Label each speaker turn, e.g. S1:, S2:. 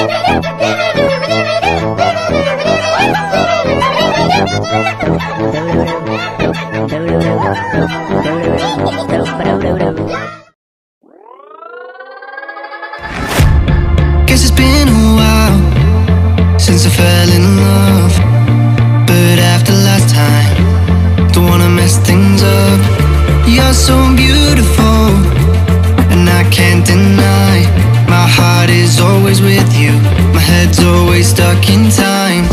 S1: Guess it's been a while since I fell in love. But after last time, don't wanna mess things up. You're so beautiful, and I can't deny. With you, my head's always stuck in time.